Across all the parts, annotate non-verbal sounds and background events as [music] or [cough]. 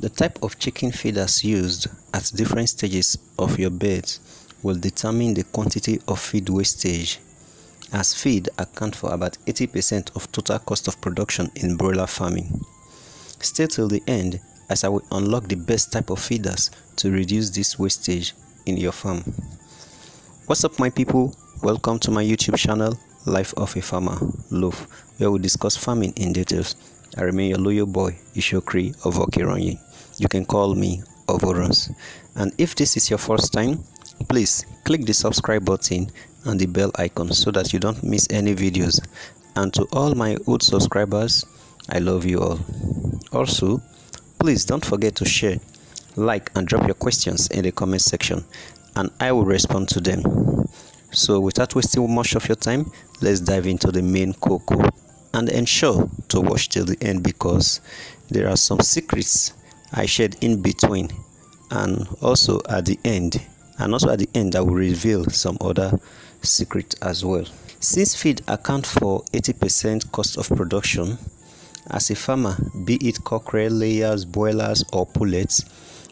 The type of chicken feeders used at different stages of your birds will determine the quantity of feed wastage, as feed account for about 80% of total cost of production in broiler farming. Stay till the end as I will unlock the best type of feeders to reduce this wastage in your farm. What's up my people? Welcome to my YouTube channel, Life of a Farmer, Loaf, where we discuss farming in details. I remain your loyal boy, Ishokri of Okironyi. You can call me Ovorons. And if this is your first time, please click the subscribe button and the bell icon so that you don't miss any videos. And to all my old subscribers, I love you all. Also, please don't forget to share, like and drop your questions in the comment section and I will respond to them. So without wasting much of your time, let's dive into the main cocoa and ensure to watch till the end because there are some secrets I shared in between and also at the end and also at the end I will reveal some other secret as well. Since feed account for 80% cost of production, as a farmer, be it cockerel layers, boilers or pullets,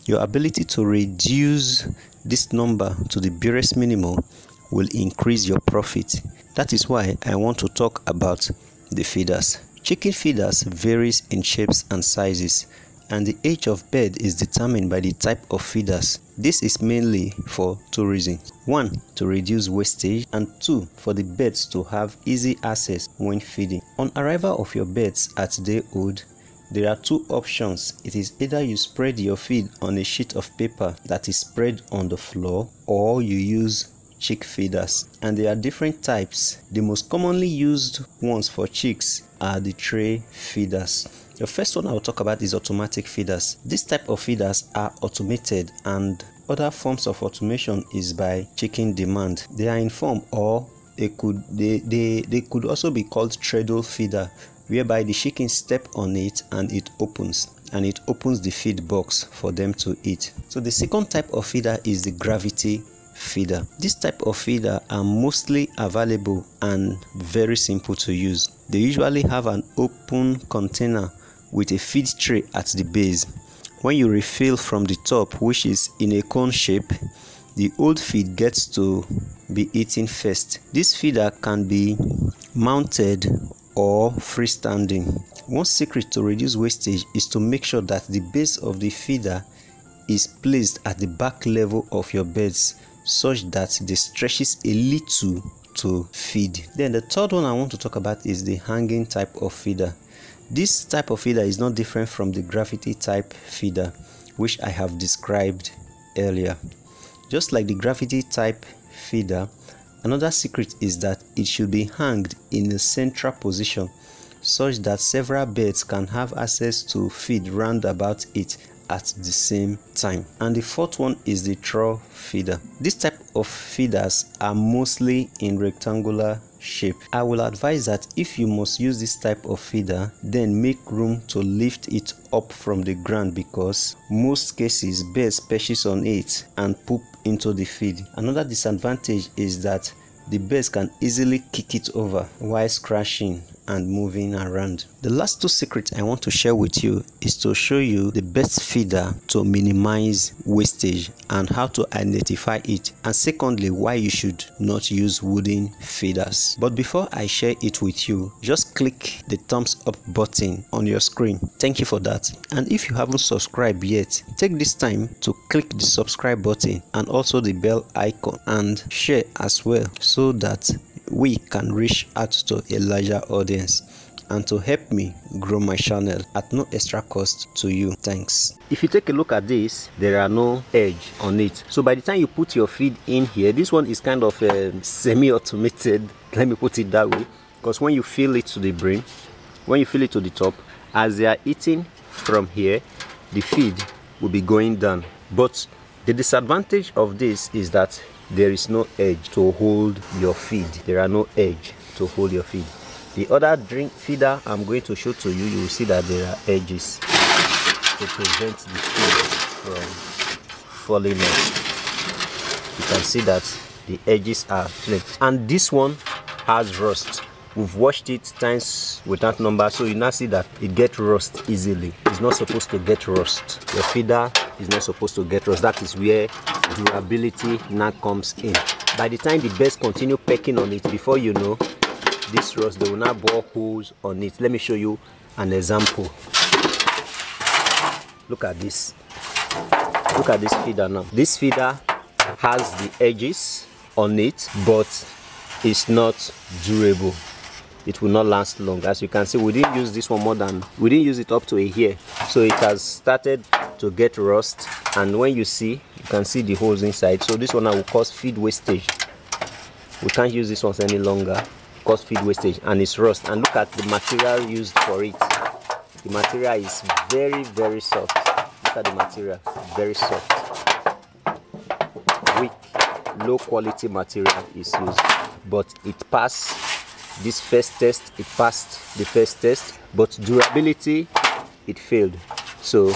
your ability to reduce this number to the barest minimum will increase your profit. That is why I want to talk about the feeders. Chicken feeders varies in shapes and sizes and the age of bed is determined by the type of feeders. This is mainly for two reasons. One, to reduce wastage and two, for the beds to have easy access when feeding. On arrival of your beds at day old, there are two options. It is either you spread your feed on a sheet of paper that is spread on the floor or you use chick feeders and there are different types. The most commonly used ones for chicks are the tray feeders. The first one I'll talk about is automatic feeders. This type of feeders are automated and other forms of automation is by chicken demand. They are in form or they could they, they, they could also be called treadle feeder whereby the chicken step on it and it opens and it opens the feed box for them to eat. So the second type of feeder is the gravity feeder. This type of feeder are mostly available and very simple to use. They usually have an open container with a feed tray at the base. When you refill from the top, which is in a cone shape, the old feed gets to be eaten first. This feeder can be mounted or freestanding. One secret to reduce wastage is to make sure that the base of the feeder is placed at the back level of your beds such that it stretches a little to feed. Then the third one I want to talk about is the hanging type of feeder. This type of feeder is not different from the gravity type feeder which I have described earlier. Just like the gravity type feeder, another secret is that it should be hanged in a central position such that several birds can have access to feed round about it at the same time. And the fourth one is the trough feeder. This type of feeders are mostly in rectangular shape. I will advise that if you must use this type of feeder, then make room to lift it up from the ground because most cases birds perches on it and poop into the feed. Another disadvantage is that the birds can easily kick it over while scratching and moving around. The last two secrets I want to share with you is to show you the best feeder to minimize wastage and how to identify it and secondly why you should not use wooden feeders. But before I share it with you, just click the thumbs up button on your screen. Thank you for that. And if you haven't subscribed yet, take this time to click the subscribe button and also the bell icon and share as well so that we can reach out to a larger audience and to help me grow my channel at no extra cost to you. Thanks. If you take a look at this there are no edge on it. So by the time you put your feed in here this one is kind of um, semi-automated. [laughs] Let me put it that way. Because when you fill it to the brim when you fill it to the top as they are eating from here the feed will be going down. But the disadvantage of this is that there is no edge to hold your feed. There are no edge to hold your feed. The other drink feeder i'm going to show to you you will see that there are edges to prevent the feed from falling off. You can see that the edges are flipped and this one has rust we've washed it times without number so you now see that it get rust easily. It's not supposed to get rust. Your feeder is not supposed to get rust. That is where durability now comes in. By the time the birds continue pecking on it before you know this rust they will now bore holes on it. Let me show you an example. Look at this. Look at this feeder now. This feeder has the edges on it but it's not durable it will not last long. As you can see we didn't use this one more than we didn't use it up to a year. So it has started to get rust. And when you see you can see the holes inside. So this one will cause feed wastage. We can't use this ones any longer. Cause feed wastage. And it's rust. And look at the material used for it. The material is very very soft. Look at the material. Very soft. Weak. Low quality material is used. But it passed this first test it passed the first test but durability it failed. So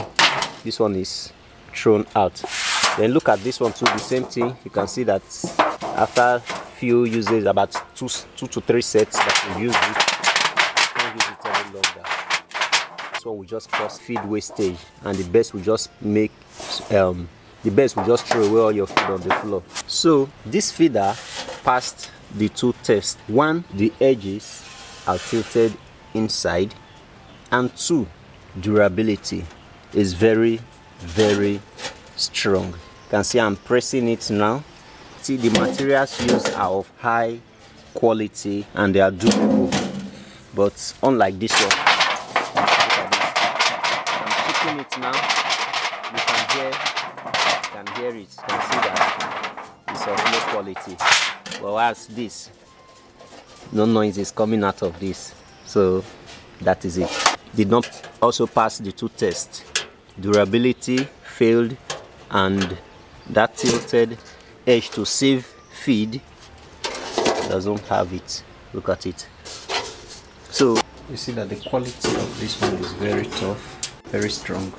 this one is thrown out. Then look at this one too the same thing. You can see that after few uses about two two to three sets that we use it any longer. This one will just cause feed wastage and the best will just make um the best will just throw away all your food on the floor. So this feeder passed the two tests. One the edges are tilted inside and two durability is very very strong. You can see i'm pressing it now. See the materials used are of high quality and they are durable. But unlike this one i'm keeping it now. You can hear you can hear it. You can see that it's of low quality well as this no noise is coming out of this so that is it. Did not also pass the two tests durability failed and that tilted edge to save feed doesn't have it. Look at it. So you see that the quality of this one is very tough very strong.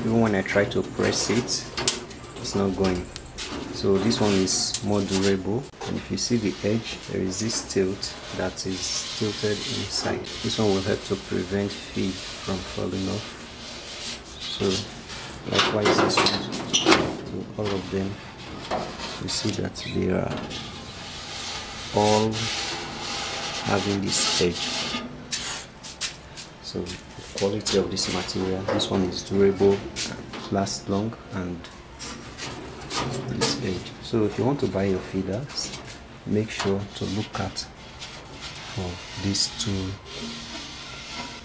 Even when i try to press it it's not going so this one is more durable and if you see the edge there is this tilt that is tilted inside. This one will help to prevent feed from falling off. So likewise this one to all of them you see that they are all having this edge. So the quality of this material this one is durable lasts long and this edge so if you want to buy your feeders make sure to look at for these two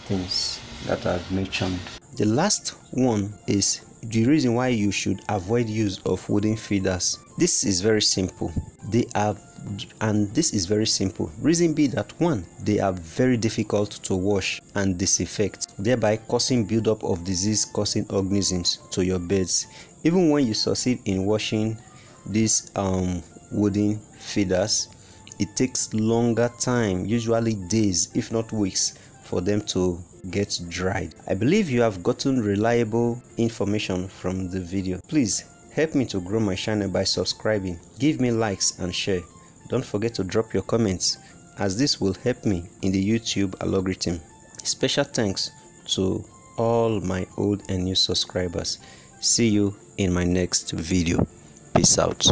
things that I've mentioned. The last one is the reason why you should avoid use of wooden feeders. This is very simple. They are and this is very simple. Reason be that one they are very difficult to wash and disinfect thereby causing buildup of disease causing organisms to your beds. Even when you succeed in washing these um, wooden feeders it takes longer time usually days if not weeks for them to get dried. I believe you have gotten reliable information from the video. Please help me to grow my channel by subscribing. Give me likes and share don't forget to drop your comments as this will help me in the youtube algorithm. Special thanks to all my old and new subscribers. See you in my next video. Peace out